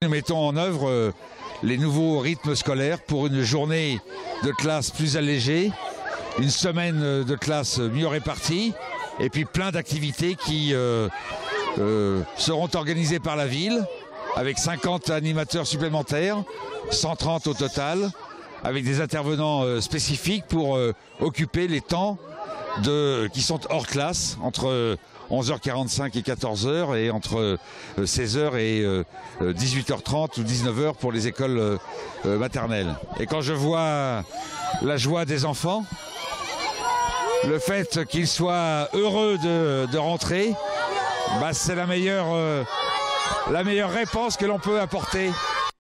Nous mettons en œuvre euh, les nouveaux rythmes scolaires pour une journée de classe plus allégée, une semaine euh, de classe mieux répartie et puis plein d'activités qui euh, seront organisées par la ville avec 50 animateurs supplémentaires, 130 au total, avec des intervenants spécifiques pour occuper les temps de, qui sont hors classe entre 11h45 et 14h et entre euh, 16h et euh, euh, 18h30 ou 19h pour les écoles euh, euh, maternelles. Et quand je vois la joie des enfants, le fait qu'ils soient heureux de, de rentrer, bah, c'est la meilleure, euh, la meilleure réponse que l'on peut apporter